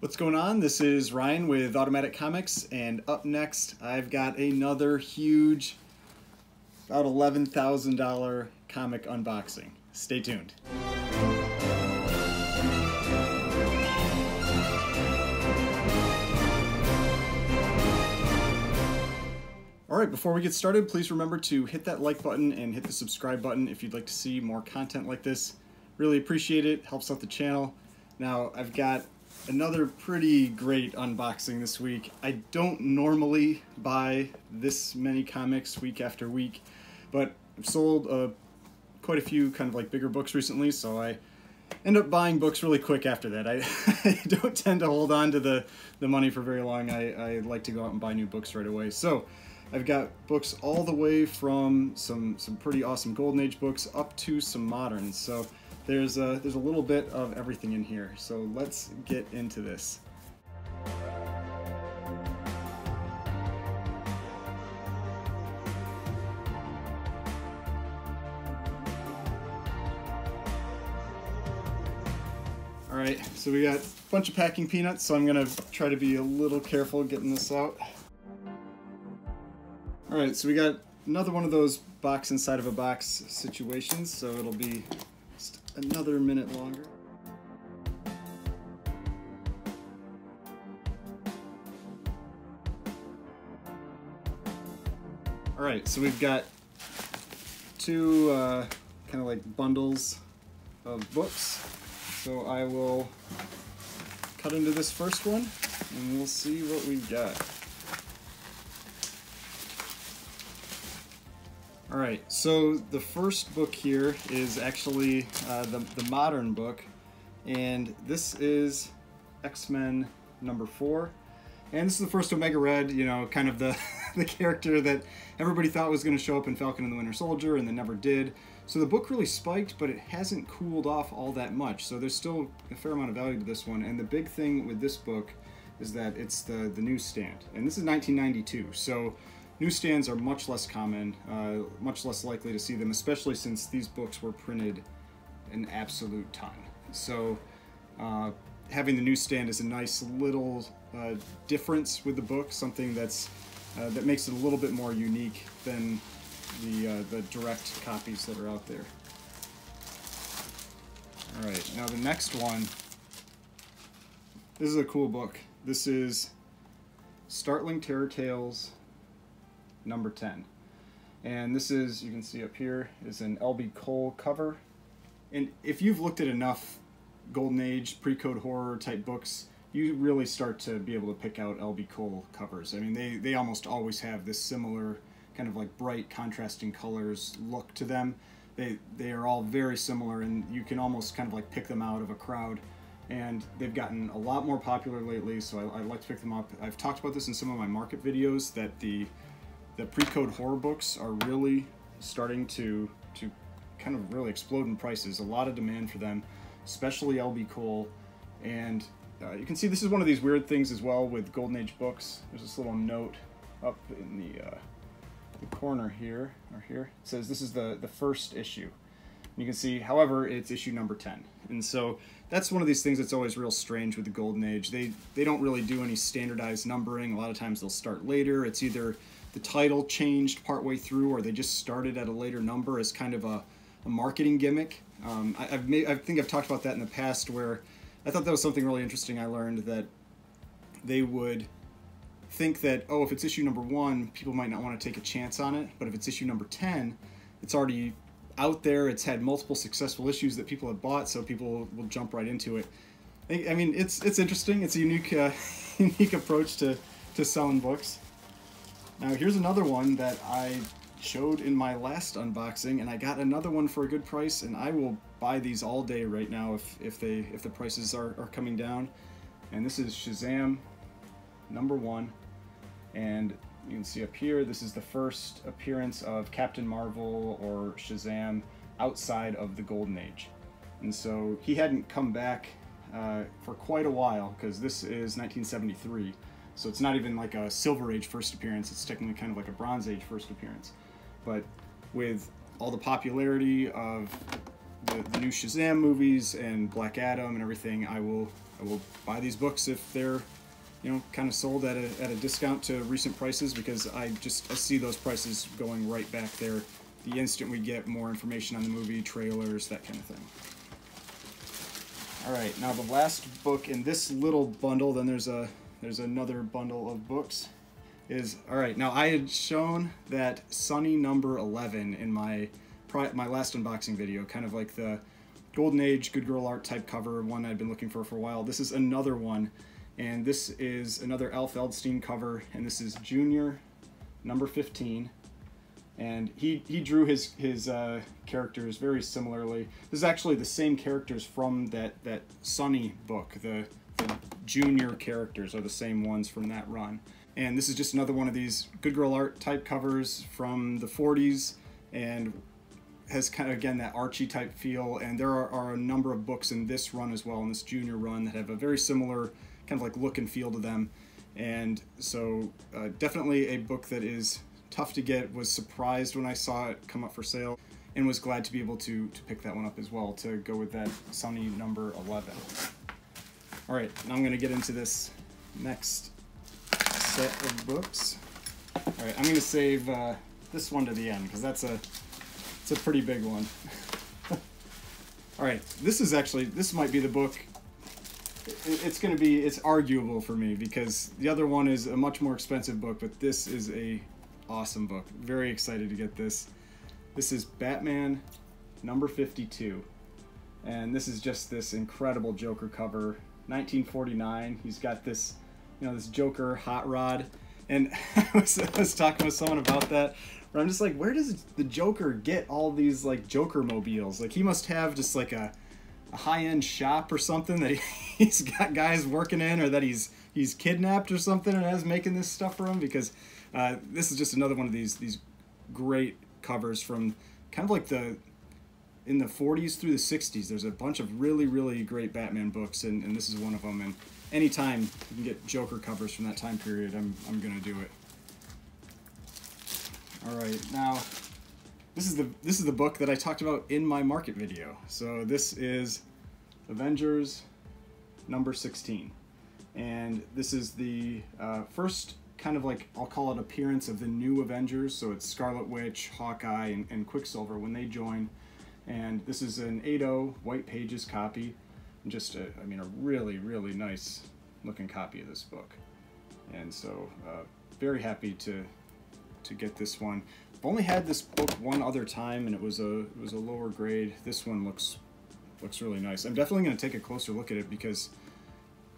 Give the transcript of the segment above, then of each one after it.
What's going on? This is Ryan with Automatic Comics, and up next I've got another huge, about $11,000 comic unboxing. Stay tuned. Alright, before we get started, please remember to hit that like button and hit the subscribe button if you'd like to see more content like this. Really appreciate it, helps out the channel. Now, I've got another pretty great unboxing this week. I don't normally buy this many comics week after week, but I've sold uh, quite a few kind of like bigger books recently, so I end up buying books really quick after that. I, I don't tend to hold on to the, the money for very long. I, I like to go out and buy new books right away. So I've got books all the way from some, some pretty awesome Golden Age books up to some moderns. So there's a, there's a little bit of everything in here. So let's get into this. All right, so we got a bunch of packing peanuts, so I'm gonna try to be a little careful getting this out. All right, so we got another one of those box inside of a box situations, so it'll be another minute longer. All right, so we've got two uh, kind of like bundles of books. So I will cut into this first one and we'll see what we've got. All right, so the first book here is actually uh, the, the modern book, and this is X-Men number four. And this is the first Omega Red, you know, kind of the, the character that everybody thought was going to show up in Falcon and the Winter Soldier and then never did. So the book really spiked, but it hasn't cooled off all that much. So there's still a fair amount of value to this one. And the big thing with this book is that it's the, the newsstand. And this is 1992, so Newsstands are much less common, uh, much less likely to see them, especially since these books were printed an absolute ton. So uh, having the newsstand is a nice little uh, difference with the book, something that's uh, that makes it a little bit more unique than the uh, the direct copies that are out there. All right, now the next one. This is a cool book. This is Startling Terror Tales number 10. And this is, you can see up here, is an LB Cole cover. And if you've looked at enough Golden Age, pre-code horror type books, you really start to be able to pick out LB Cole covers. I mean, they, they almost always have this similar kind of like bright contrasting colors look to them. They, they are all very similar and you can almost kind of like pick them out of a crowd and they've gotten a lot more popular lately so I, I like to pick them up. I've talked about this in some of my market videos that the the pre-code horror books are really starting to to kind of really explode in prices. A lot of demand for them, especially LB Cole. And uh, you can see this is one of these weird things as well with Golden Age books. There's this little note up in the, uh, the corner here, or here. It says this is the, the first issue. You can see, however, it's issue number 10. And so that's one of these things that's always real strange with the Golden Age. They, they don't really do any standardized numbering. A lot of times they'll start later. It's either the title changed partway through or they just started at a later number as kind of a, a marketing gimmick. Um, I, have made, I think I've talked about that in the past where I thought that was something really interesting I learned that they would think that, oh, if it's issue number one, people might not want to take a chance on it. But if it's issue number 10, it's already out there. It's had multiple successful issues that people have bought, so people will jump right into it. I mean, it's it's interesting. It's a unique uh, unique approach to, to selling books. Now here's another one that I showed in my last unboxing and I got another one for a good price and I will buy these all day right now if, if they if the prices are, are coming down. And this is Shazam number one. And you can see up here, this is the first appearance of Captain Marvel or Shazam outside of the Golden Age. And so he hadn't come back uh, for quite a while because this is 1973. So it's not even like a Silver Age first appearance, it's technically kind of like a Bronze Age first appearance. But with all the popularity of the, the new Shazam movies and Black Adam and everything, I will I will buy these books if they're you know kind of sold at a, at a discount to recent prices because I just I see those prices going right back there the instant we get more information on the movie, trailers, that kind of thing. All right, now the last book in this little bundle, then there's a there's another bundle of books. Is all right. Now I had shown that Sunny number 11 in my my last unboxing video, kind of like the Golden Age Good Girl Art type cover, one I'd been looking for for a while. This is another one, and this is another Al Feldstein cover, and this is Junior number 15 and he he drew his his uh, characters very similarly. This is actually the same characters from that that Sunny book. The, the junior characters are the same ones from that run, and this is just another one of these good girl art type covers from the 40s, and has kind of again that Archie type feel. And there are, are a number of books in this run as well, in this junior run that have a very similar kind of like look and feel to them. And so, uh, definitely a book that is tough to get, was surprised when I saw it come up for sale, and was glad to be able to, to pick that one up as well to go with that Sunny number 11. All right, now I'm to get into this next set of books. All right, I'm to save uh, this one to the end because that's a it's a pretty big one. All right, this is actually this might be the book. It's going to be it's arguable for me because the other one is a much more expensive book, but this is a awesome book. Very excited to get this. This is Batman number 52. And this is just this incredible Joker cover. 1949. He's got this, you know, this Joker hot rod. And I was, I was talking with someone about that. Where I'm just like, where does the Joker get all these like Joker mobiles? Like he must have just like a, a high end shop or something that he's got guys working in, or that he's he's kidnapped or something and has making this stuff for him because uh, this is just another one of these these great covers from kind of like the in the 40s through the 60s. There's a bunch of really really great Batman books, and, and this is one of them. And anytime you can get Joker covers from that time period, I'm I'm gonna do it. All right, now this is the this is the book that I talked about in my market video. So this is Avengers number 16, and this is the uh, first kind of like I'll call it appearance of the new Avengers. So it's Scarlet Witch, Hawkeye, and, and Quicksilver when they join. And this is an 8.0 white pages copy. Just a, I mean, a really, really nice looking copy of this book. And so, uh, very happy to to get this one. I've only had this book one other time, and it was a it was a lower grade. This one looks looks really nice. I'm definitely going to take a closer look at it because,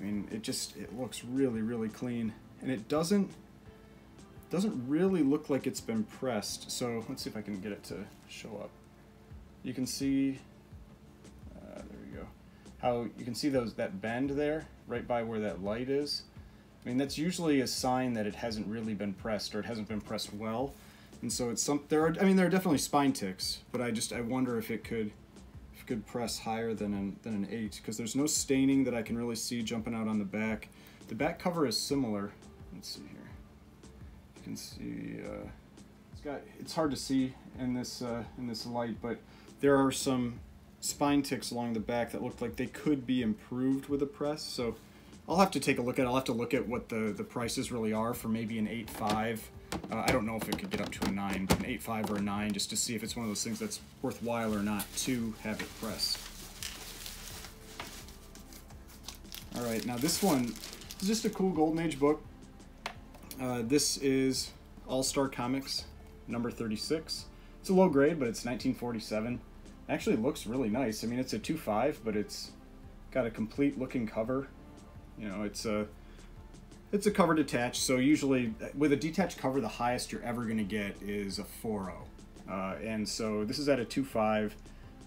I mean, it just it looks really, really clean and it doesn't doesn't really look like it's been pressed. So let's see if I can get it to show up. You can see, uh, there we go, how you can see those that bend there, right by where that light is. I mean, that's usually a sign that it hasn't really been pressed or it hasn't been pressed well. And so it's some, there are, I mean, there are definitely spine ticks, but I just, I wonder if it could, if it could press higher than an, than an eight, because there's no staining that I can really see jumping out on the back. The back cover is similar, let's see here. You can see uh, it's got it's hard to see in this uh, in this light, but there are some spine ticks along the back that look like they could be improved with a press. So I'll have to take a look at. I'll have to look at what the the prices really are for maybe an 8.5. Uh, I don't know if it could get up to a 9, but an 8.5 or a 9, just to see if it's one of those things that's worthwhile or not to have it pressed. All right, now this one is just a cool Golden Age book. Uh, this is All Star Comics number 36. It's a low grade, but it's 1947. Actually looks really nice. I mean, it's a 2.5, but it's got a complete looking cover. You know, it's a it's a cover detached. So usually with a detached cover, the highest you're ever going to get is a 4.0. Uh, and so this is at a 2.5.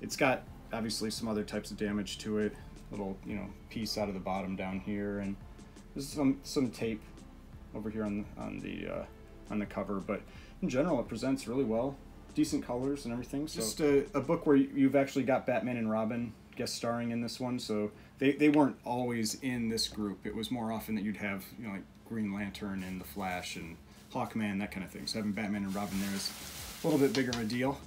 It's got obviously some other types of damage to it. Little you know piece out of the bottom down here, and there's some some tape over here on on the uh, on the cover. But in general, it presents really well, decent colors and everything. So just a, a book where you've actually got Batman and Robin guest starring in this one. So they, they weren't always in this group. It was more often that you'd have you know like Green Lantern and the Flash and Hawkman that kind of thing. So having Batman and Robin there is a little bit bigger of a deal.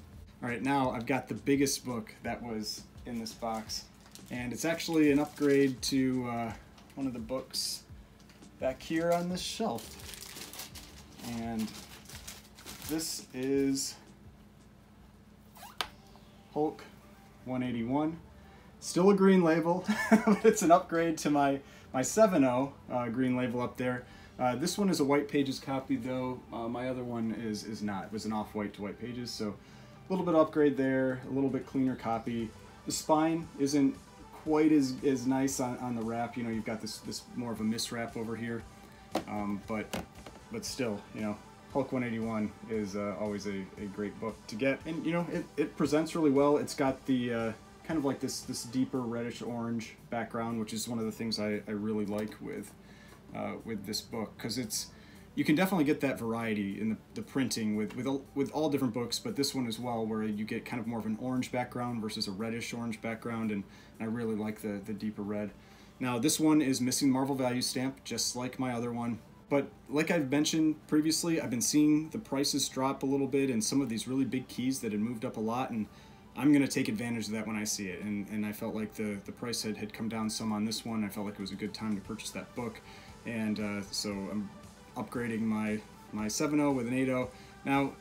All right, now I've got the biggest book that was in this box. And it's actually an upgrade to uh, one of the books back here on this shelf. And this is Hulk 181. Still a green label, but it's an upgrade to my, my 7.0 uh, green label up there. Uh, this one is a white pages copy though, uh, my other one is, is not. It was an off-white to white pages, so a little bit upgrade there, a little bit cleaner copy. The spine isn't quite as, as nice on, on the wrap, you know, you've got this, this more of a miswrap over here, um, but, but still, you know, Hulk 181 is uh, always a, a great book to get, and you know, it, it presents really well. It's got the uh, kind of like this, this deeper reddish orange background, which is one of the things I, I really like with uh, with this book because it's you can definitely get that variety in the, the printing with with with all different books, but this one as well, where you get kind of more of an orange background versus a reddish orange background, and, and I really like the the deeper red. Now this one is missing the Marvel value stamp, just like my other one. But like I've mentioned previously, I've been seeing the prices drop a little bit and some of these really big keys that had moved up a lot, and I'm going to take advantage of that when I see it. And, and I felt like the, the price had, had come down some on this one. I felt like it was a good time to purchase that book and uh, so I'm upgrading my my 7.0 with an 8.0. Now,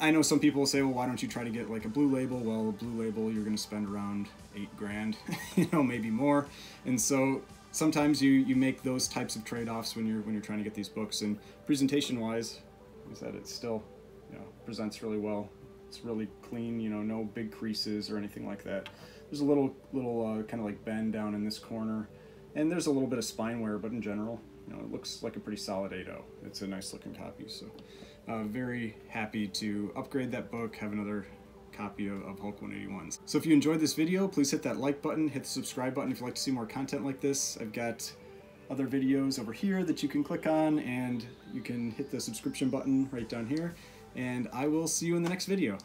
I know some people will say, well, why don't you try to get like a blue label? Well, a blue label, you're going to spend around eight grand, you know, maybe more. And so sometimes you, you make those types of trade-offs when you're when you're trying to get these books. And presentation-wise, like I said, it still you know presents really well. It's really clean, you know, no big creases or anything like that. There's a little little uh, kind of like bend down in this corner, and there's a little bit of spine wear, but in general, you know, it looks like a pretty solid 8.0. It's a nice looking copy, so uh, very happy to upgrade that book, have another copy of, of Hulk 181s. So if you enjoyed this video, please hit that like button, hit the subscribe button if you'd like to see more content like this. I've got other videos over here that you can click on, and you can hit the subscription button right down here, and I will see you in the next video.